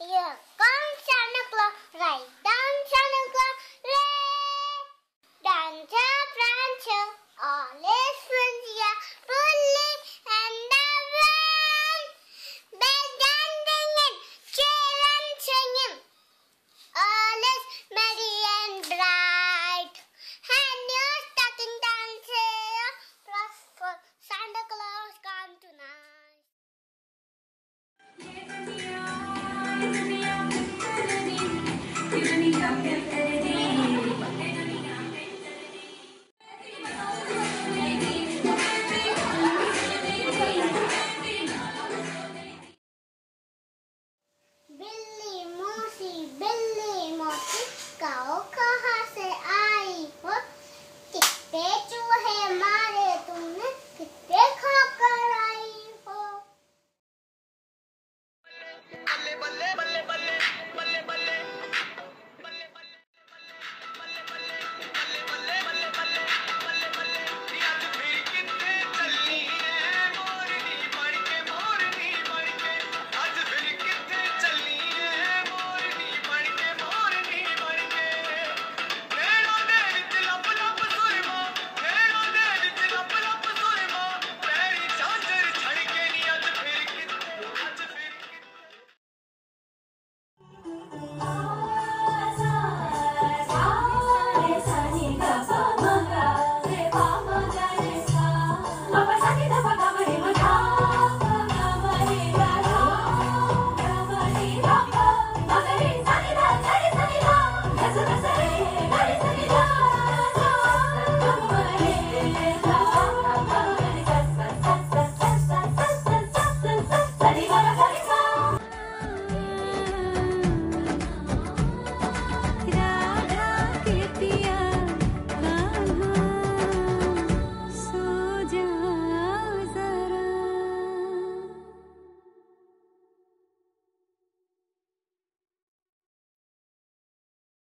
Yeah, come, Santa Claus, right. I can Essa, essa.